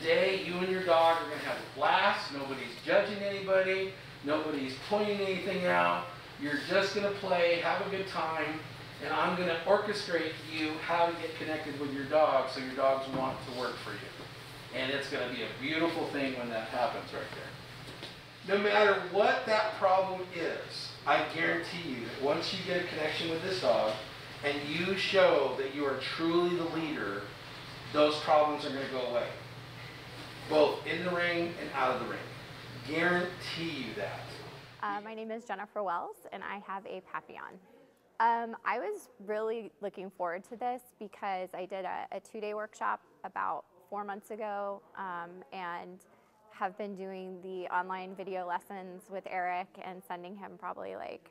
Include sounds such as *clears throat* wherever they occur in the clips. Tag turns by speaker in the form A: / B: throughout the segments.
A: today you and your dog are going to have a blast. Nobody's judging anybody. Nobody's pointing anything out. You're just going to play, have a good time, and I'm going to orchestrate you how to get connected with your dog so your dogs want to work for you. And it's going to be a beautiful thing when that happens right there. No matter what that problem is, I guarantee you that once you get a connection with this dog and you show that you are truly the leader, those problems are going to go away. Both in the ring and out of the ring. Guarantee you that.
B: Uh, my name is Jennifer Wells, and I have a Papillon. Um, I was really looking forward to this because I did a, a two day workshop about four months ago um, and have been doing the online video lessons with Eric and sending him probably like,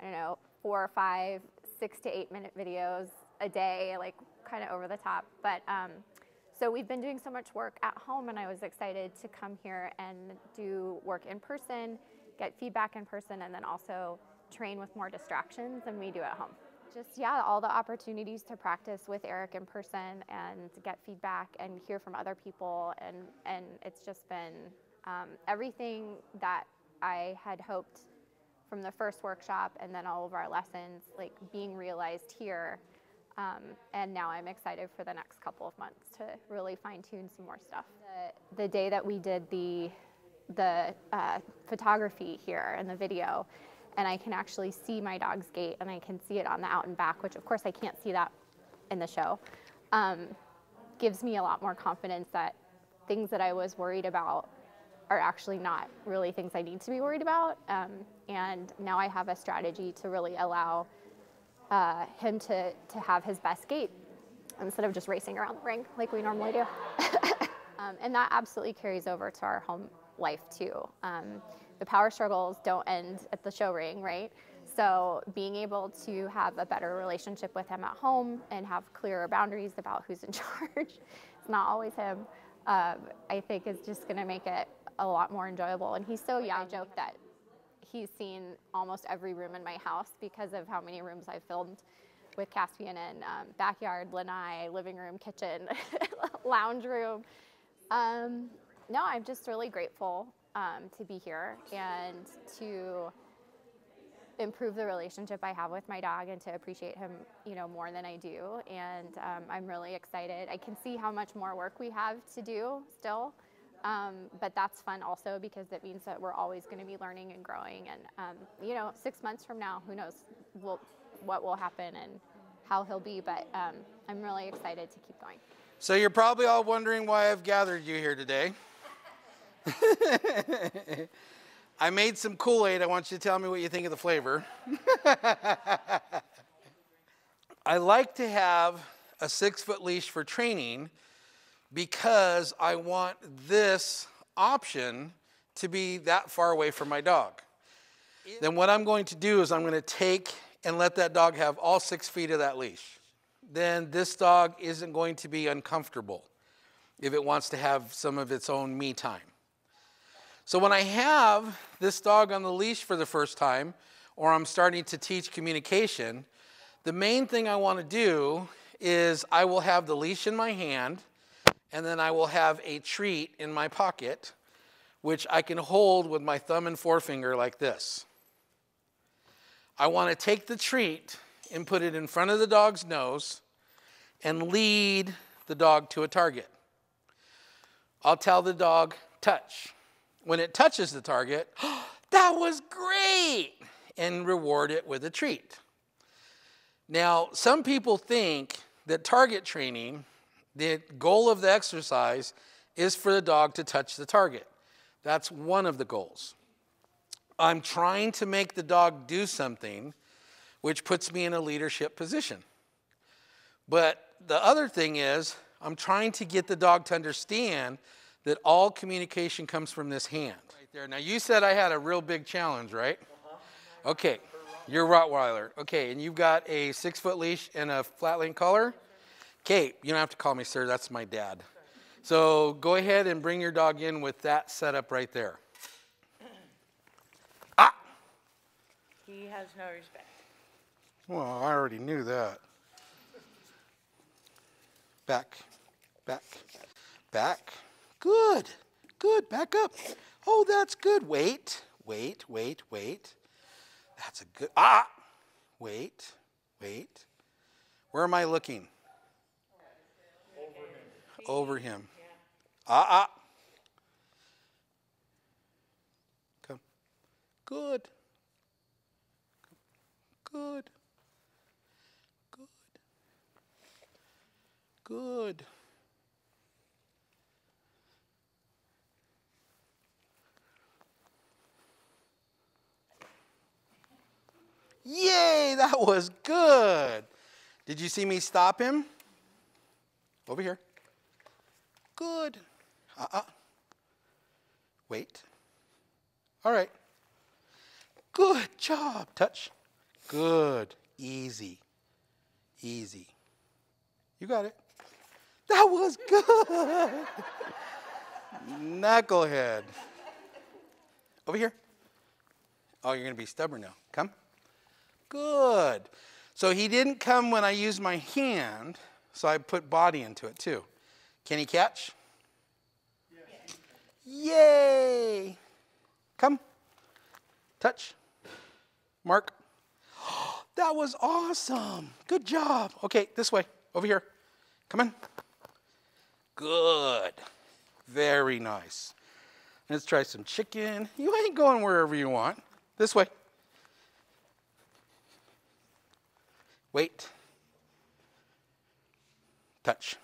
B: I don't know, four or five, six to eight minute videos a day, like kind of over the top. But um, so we've been doing so much work at home, and I was excited to come here and do work in person, get feedback in person, and then also train with more distractions than we do at home. Just, yeah, all the opportunities to practice with Eric in person and get feedback and hear from other people. And, and it's just been um, everything that I had hoped from the first workshop and then all of our lessons, like being realized here. Um, and now I'm excited for the next couple of months to really fine tune some more stuff. The, the day that we did the, the uh, photography here and the video, and I can actually see my dog's gait and I can see it on the out and back, which of course I can't see that in the show, um, gives me a lot more confidence that things that I was worried about are actually not really things I need to be worried about. Um, and now I have a strategy to really allow uh, him to, to have his best gait instead of just racing around the ring like we normally do. *laughs* um, and that absolutely carries over to our home life too. Um, the power struggles don't end at the show ring, right? So being able to have a better relationship with him at home and have clearer boundaries about who's in *laughs* charge, it's not always him, um, I think is just going to make it a lot more enjoyable. And he's so young. I joke that he's seen almost every room in my house because of how many rooms I've filmed with Caspian in um, backyard, lanai, living room, kitchen, *laughs* lounge room. Um, no, I'm just really grateful um, to be here and to improve the relationship I have with my dog and to appreciate him, you know, more than I do. And um, I'm really excited. I can see how much more work we have to do still. Um, but that's fun also because it means that we're always going to be learning and growing. And, um, you know, six months from now, who knows will, what will happen and how he'll be. But um, I'm really excited to keep going.
C: So you're probably all wondering why I've gathered you here today. *laughs* I made some Kool Aid. I want you to tell me what you think of the flavor. *laughs* I like to have a six foot leash for training because I want this option to be that far away from my dog. Then what I'm going to do is I'm going to take and let that dog have all six feet of that leash. Then this dog isn't going to be uncomfortable if it wants to have some of its own me time. So when I have this dog on the leash for the first time, or I'm starting to teach communication, the main thing I want to do is I will have the leash in my hand and then I will have a treat in my pocket, which I can hold with my thumb and forefinger like this. I want to take the treat and put it in front of the dog's nose and lead the dog to a target. I'll tell the dog, touch. When it touches the target, oh, *gasps* that was great, and reward it with a treat. Now, some people think that target training the goal of the exercise is for the dog to touch the target. That's one of the goals. I'm trying to make the dog do something which puts me in a leadership position. But the other thing is, I'm trying to get the dog to understand that all communication comes from this hand. Right there. Now, you said I had a real big challenge, right? Uh-huh. Okay, you're Rottweiler. Okay, and you've got a six foot leash and a flat link collar? Kate, you don't have to call me sir, that's my dad. So go ahead and bring your dog in with that setup right there. *clears throat* Ah!
D: He has no respect.
C: Well, I already knew that. Back, back, back, Good. Good. Back up. Oh, that's good. Wait. Wait. Wait. Wait. That's a good. Ah. Wait. Wait. Where am I looking? Over him. Ah, ah. Come. Good. Good. Good. Good. Yay, that was good. Did you see me stop him? Over here. Good. Uh uh Wait. All right. Good job. Touch. Good. Easy. Easy. You got it. That was good. *laughs* Knucklehead. Over here. Oh, you're going to be stubborn now. Come. Good. So he didn't come when I used my hand, so I put body into it too. Can he catch? Yes. Yay! Come. Touch. Mark. *gasps* That was awesome. Good job. Okay, this way. Over here. Come on. Good. Very nice. Let's try some chicken. You ain't going wherever you want. This way. Wait. Touch.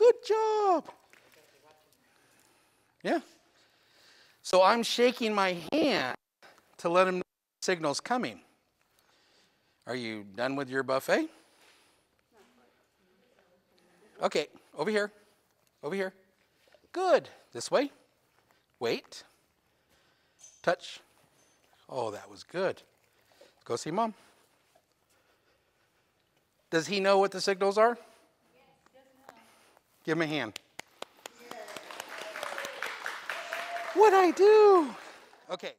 C: Good job. Yeah. So I'm shaking my hand to let him know the signal's coming. Are you done with your buffet? Okay, over here. Over here. Good. This way. Wait. Touch. Oh, that was good. Go see mom. Does he know what the signals are? Give him a hand. What'd I do? Okay.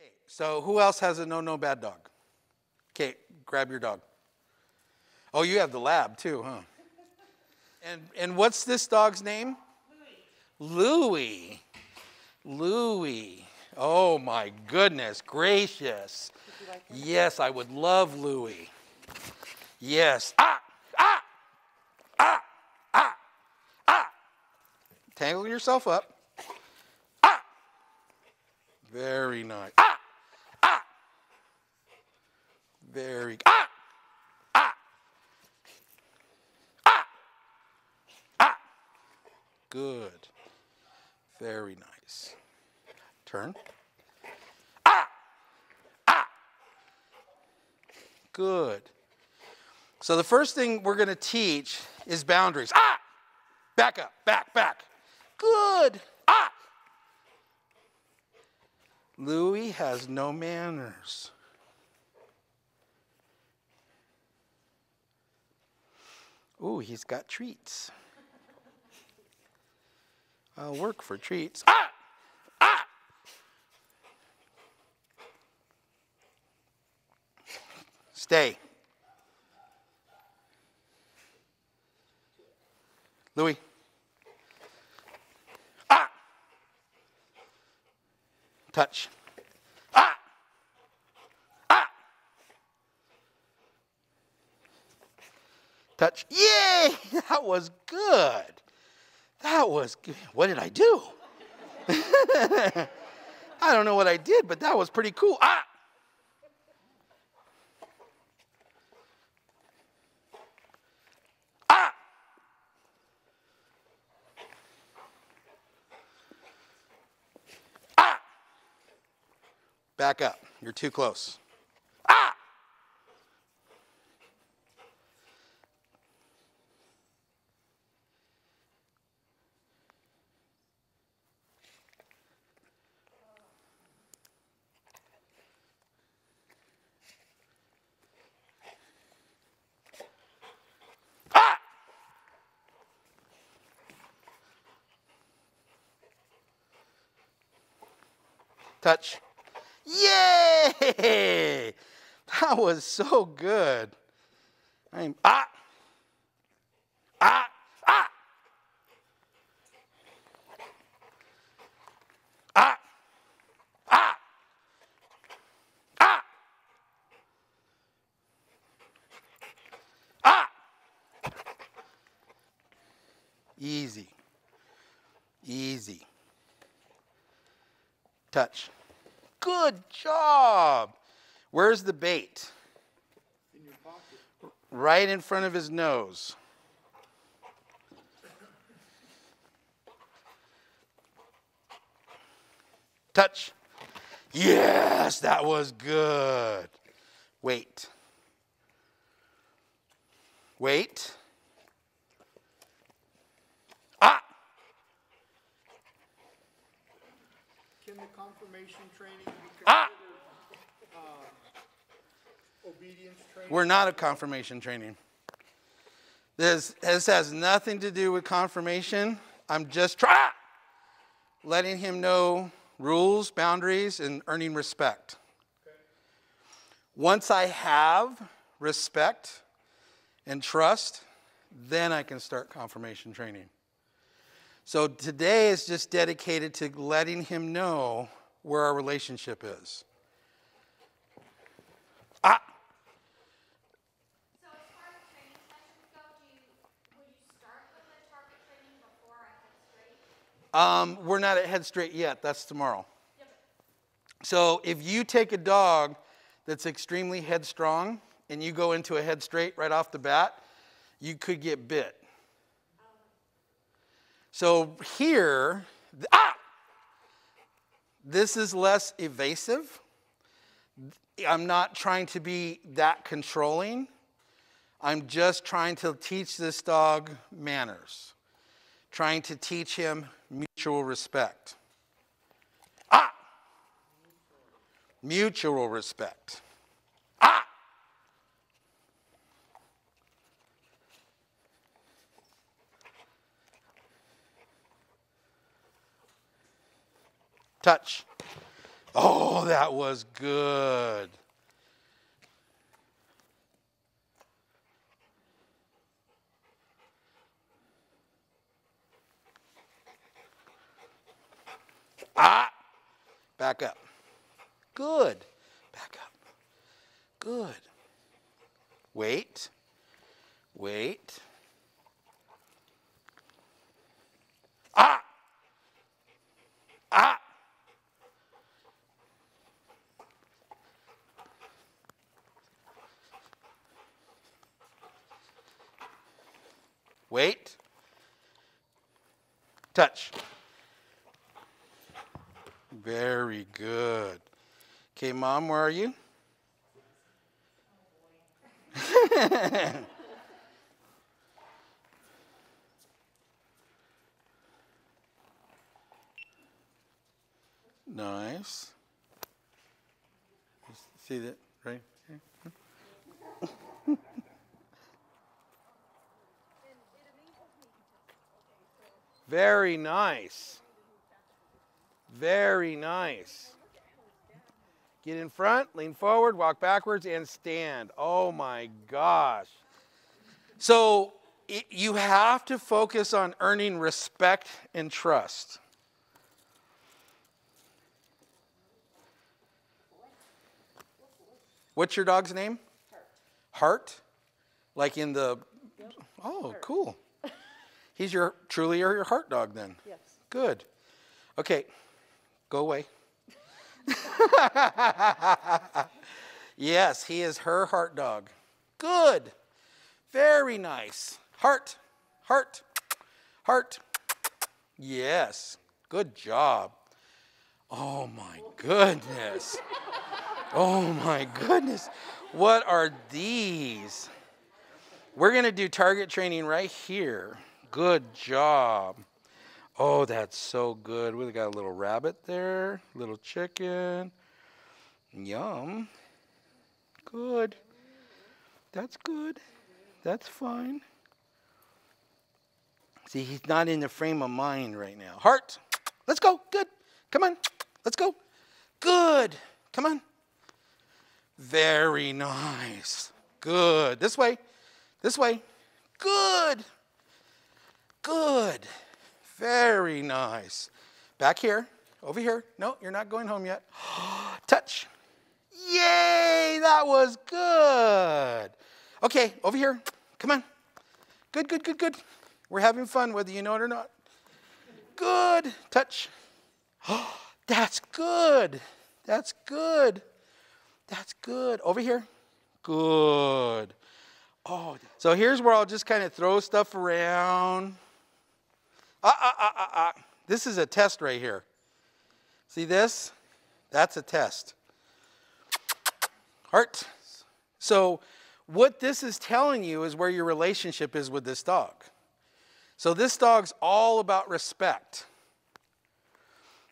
C: Okay, so who else has a no no bad dog? Okay, grab your dog. Oh, you have the lab too, huh? And and what's this dog's name? Louie. Louie. Oh my goodness gracious. Yes, I would love Louie. Yes. Ah! Ah! Ah! Ah! Ah! Tangle yourself up. Ah! Very nice. Ah! Very ah! Ah! Ah! Ah! Good. Very nice. Turn. Ah! Ah! Good. So the first thing we're going to teach is boundaries. Ah! Back up, back, back. Good. Ah! Louis has no manners. Ooh, he's got treats. I'll work for treats. Ah! Ah! Stay. Louis. Ah! Touch. Ah! Ah! Touch. Yay! *laughs* That was good. That was good. What did I do? *laughs* I don't know what I did, but that was pretty cool. Ah! Ah! Ah! Back up. You're too close. Ah! Touch. Yay! *laughs* That was so good. I'm ah. Ah. Ah. Ah. Ah. Ah. Ah. Easy. Easy. Touch. Good job. Where's the bait? Right in front of his nose. Touch. Yes, that was good. Wait. Wait. Ah!
E: Can the conformation training be
C: Ah!
E: considered, uh, obedience training?
C: We're not a conformation training. This, this has nothing to do with conformation. I'm just try, letting him know rules, boundaries, and earning respect. Once I have respect and trust, then I can start conformation training. So today is just dedicated to letting him know where our relationship is. Ah!
B: So as far as training sessions go, do you, would you start with the target training before a head straight?
C: Um, we're not at Head Straight yet. That's tomorrow. So if you take a dog that's extremely headstrong and you go into a head straight right off the bat, you could get bit. So here, ah, this is less evasive. I'm not trying to be that controlling. I'm just trying to teach this dog manners trying to teach him mutual respect. Ah! Mutual respect. Ah! Touch. Oh, that was good. Ah! Back up. Good. Back up. Good. Wait. Wait. Ah! Ah! Wait. Touch. Very good. Okay, mom, where are you? *laughs* nice. See that right here? Very nice. Very nice. Get in front, lean forward, walk backwards, and stand. Oh my gosh. So it, you have to focus on earning respect and trust. What's your dog's name? Heart. Like in the. Oh, cool. He's your truly your, your heart dog then.
D: Yes.
C: Good. Okay, go away. *laughs* yes, he is her heart dog. Good. Very nice. Heart, heart, heart. Yes. Good job. Oh my goodness. Oh my goodness. What are these? We're going to do target training right here. Good job. Oh, that's so good. We got a little rabbit there, little chicken. Yum. Good. That's good. That's fine. See, he's not in the frame of mind right now. Heart, let's go. Good. Come on. Let's go. Good. Come on. Very nice. Good. This way. This way. Good. Good. Very nice. Back here. Over here. No, you're not going home yet. *gasps* Touch. Yay, that was good. Okay, over here. Come on. Good, good, good, good. We're having fun whether you know it or not. Good. Touch. *gasps* That's good. That's good. That's good. Over here. Good. Oh, so here's where I'll just kind of throw stuff around. Ah, ah, ah, ah, ah. This is a test right here. See this? That's a test. Heart. So, what this is telling you is where your relationship is with this dog. So, this dog's all about respect.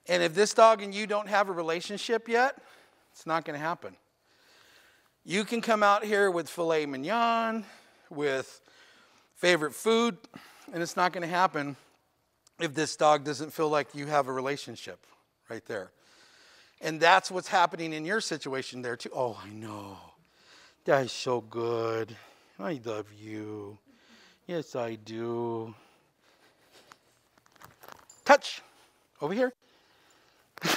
C: And if this dog and you don't have a relationship yet, it's not going to happen. You can come out here with filet mignon, with favorite food, and it's not going to happen if this dog doesn't feel like you have a relationship right there. And that's what's happening in your situation there, too. Oh, I know. That is so good. I love you. Yes, I do. Touch. Over here. *laughs*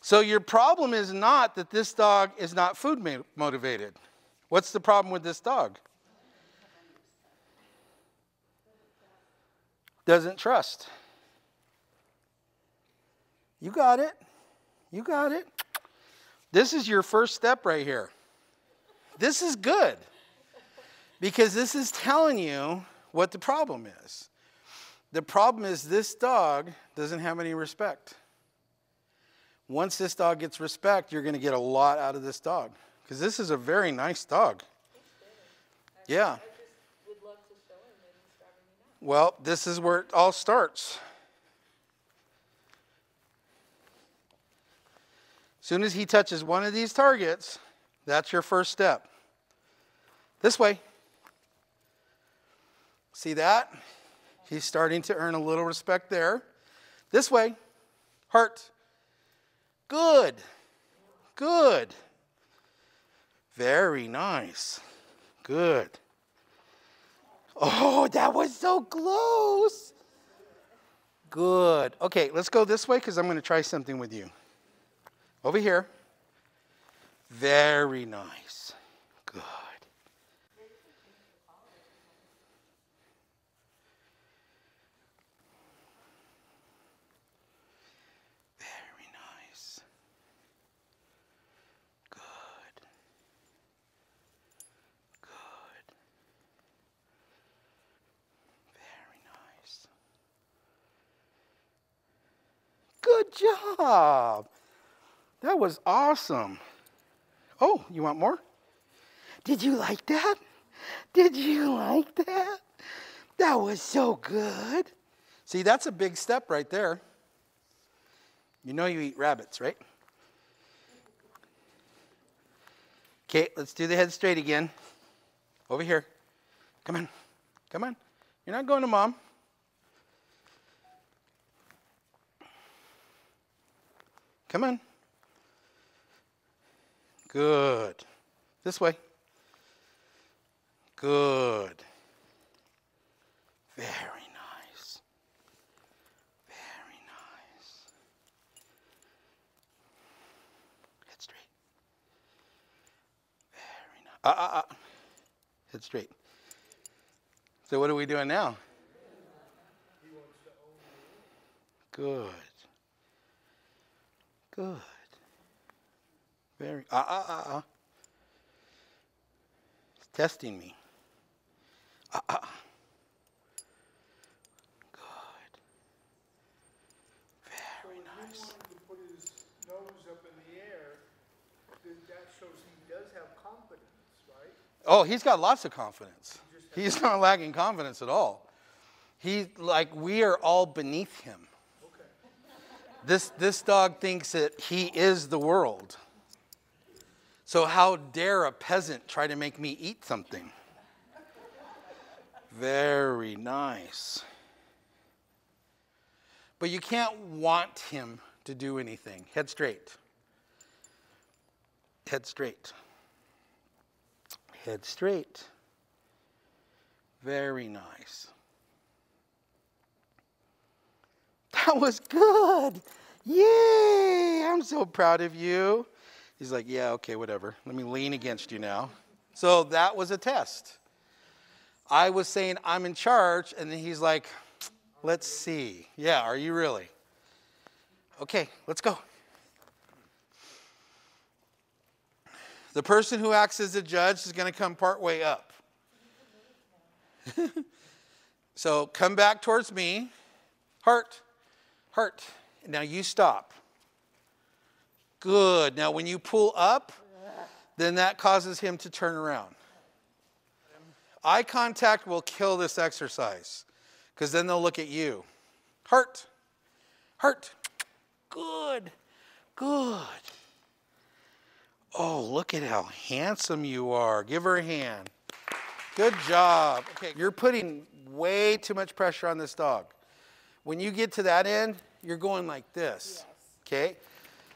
C: so, your problem is not that this dog is not food motivated. What's the problem with this dog? Doesn't trust. You got it. You got it. This is your first step right here. This is good because this is telling you what the problem is. The problem is this dog doesn't have any respect. Once this dog gets respect, you're going to get a lot out of this dog because this is a very nice dog. Yeah. Well, this is where it all starts. As soon as he touches one of these targets, that's your first step. This way. See that? He's starting to earn a little respect there. This way. Heart. Good. Good. Very nice. Good. Oh, that was so close. Good. Okay, let's go this way because I'm going to try something with you. Over here. Very nice. Good. Very nice. Good. Good. Very nice. Job. That was awesome. Oh, you want more? Did you like that? Did you like that? That was so good. See, that's a big step right there. You know you eat rabbits, right? Okay, let's do the head straight again. Over here. Come on. Come on. You're not going to mom. Come on. Good. This way. Good. Very nice. Very nice. Head straight. Very nice. Ah, ah, ah. Head straight. So, what are we doing now? Good. Good. Very, ah, ah, ah, ah. It's testing me. Ah, ah. Good. Very nice.
E: He to put his nose up in the air, then that shows he does have confidence, right?
C: Oh, he's got lots of confidence. He's not lacking confidence at all. He like we are all beneath him. This this dog thinks that he is the world. So, how dare a peasant try to make me eat something? Very nice. But you can't want him to do anything. Head straight. Head straight. Head straight. Very nice. That was good. Yay! I'm so proud of you. He's like, Yeah, okay, whatever. Let me lean against you now. So that was a test. I was saying, I'm in charge. And then he's like, Let's see. Yeah, are you really? Okay, let's go. The person who acts as a judge is going to come part way up. *laughs* so come back towards me. Heart, heart. Now you stop. Good. Now when you pull up, then that causes him to turn around. Eye contact will kill this exercise because then they'll look at you. Heart, heart. Good, good. Oh, look at how handsome you are. Give her a hand. Good job. Okay, you're putting way too much pressure on this dog. When you get to that end, you're going like this. Okay?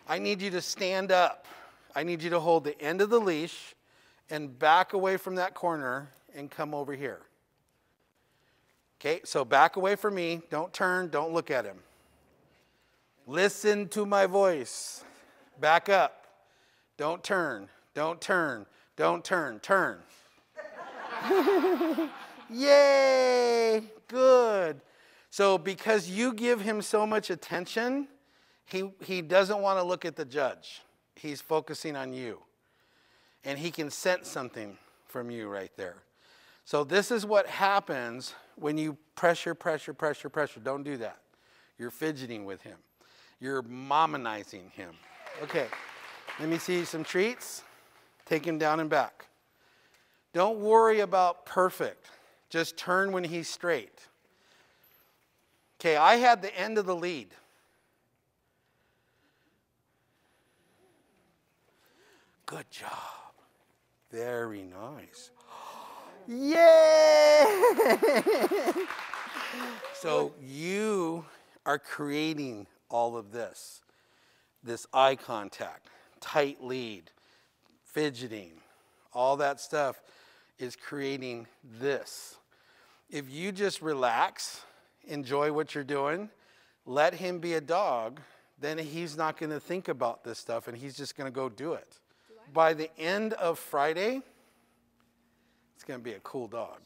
C: I need you to stand up. I need you to hold the end of the leash and back away from that corner and come over here. Okay, so back away from me. Don't turn, don't look at him. Listen to my voice. Back up. Don't turn, don't turn, don't turn, turn. *laughs* Yay, good. So, because you give him so much attention, he, he doesn't want to look at the judge. He's focusing on you. And he can sense something from you right there. So, this is what happens when you pressure, pressure, pressure, pressure. Don't do that. You're fidgeting with him, you're mommonizing him. Okay, let me see some treats. Take him down and back. Don't worry about perfect, just turn when he's straight. Okay, I had the end of the lead. Good job. Very nice. Yay! so you are creating all of this this eye contact, tight lead, fidgeting, all that stuff is creating this. If you just relax, enjoy what you're doing, let him be a dog, then he's not going to think about this stuff and he's just going to go do it. By the end of Friday, it's going to be a cool dog.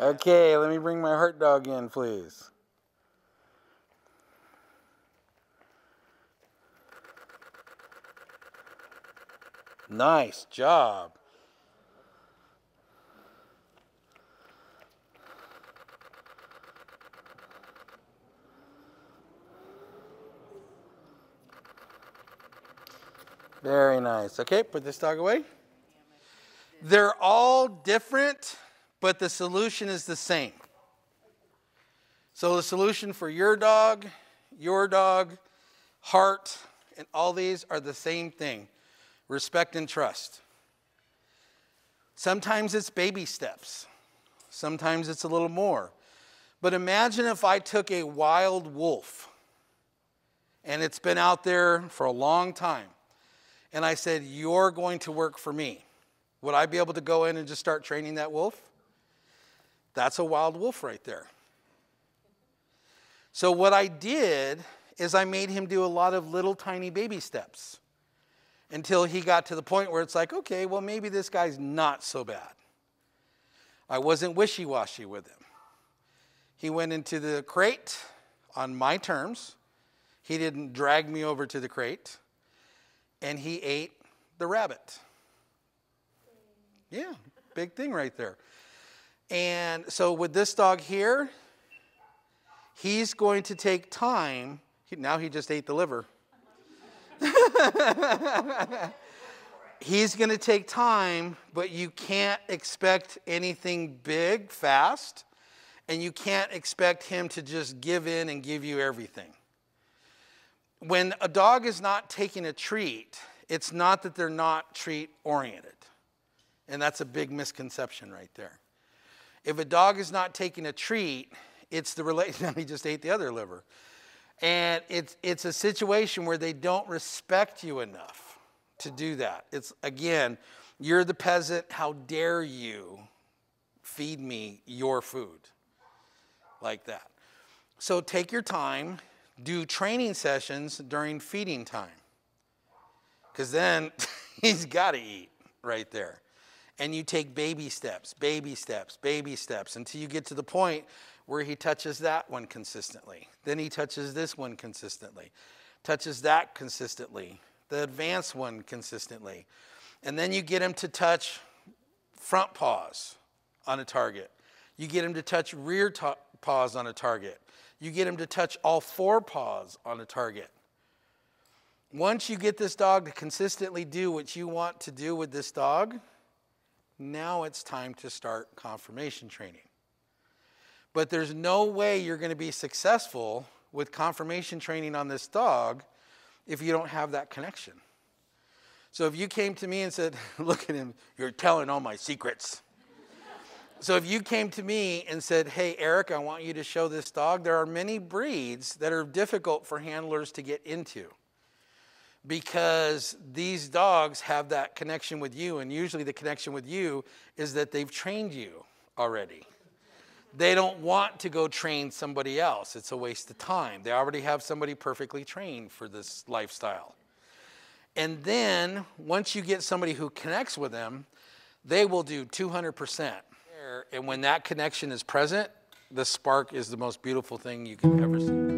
C: Okay, let me bring my heart dog in, please. Nice job. Very nice. Okay, put this dog away. They're all different, but the solution is the same. So, the solution for your dog, your dog, heart, and all these are the same thing respect and trust. Sometimes it's baby steps, sometimes it's a little more. But imagine if I took a wild wolf and it's been out there for a long time, and I said, You're going to work for me. Would I be able to go in and just start training that wolf? That's a wild wolf right there. So, what I did is I made him do a lot of little tiny baby steps until he got to the point where it's like, okay, well, maybe this guy's not so bad. I wasn't wishy washy with him. He went into the crate on my terms. He didn't drag me over to the crate. And he ate the rabbit. Yeah, big thing right there. And so with this dog here, he's going to take time. Now he just ate the liver. *laughs* he's going to take time, but you can't expect anything big fast, and you can't expect him to just give in and give you everything. When a dog is not taking a treat, it's not that they're not treat oriented. And that's a big misconception right there. If a dog is not taking a treat, it's the relation. *laughs* he just ate the other liver. And it's, it's a situation where they don't respect you enough to do that. It's, again, you're the peasant. How dare you feed me your food? Like that. So take your time, do training sessions during feeding time. Because then *laughs* he's got to eat right there. And you take baby steps, baby steps, baby steps until you get to the point where he touches that one consistently. Then he touches this one consistently, touches that consistently, the advanced one consistently. And then you get him to touch front paws on a target. You get him to touch rear ta- paws on a target. You get him to touch all four paws on a target. Once you get this dog to consistently do what you want to do with this dog, now it's time to start conformation training. But there's no way you're going to be successful with conformation training on this dog if you don't have that connection. So if you came to me and said, *laughs* Look at him, you're telling all my secrets. So if you came to me and said, Hey, Eric, I want you to show this dog, there are many breeds that are difficult for handlers to get into because these dogs have that connection with you, and usually the connection with you is that they've trained you already. They don't want to go train somebody else. It's a waste of time. They already have somebody perfectly trained for this lifestyle. And then once you get somebody who connects with them, they will do 200%. And when that connection is present, the spark is the most beautiful thing you can ever see.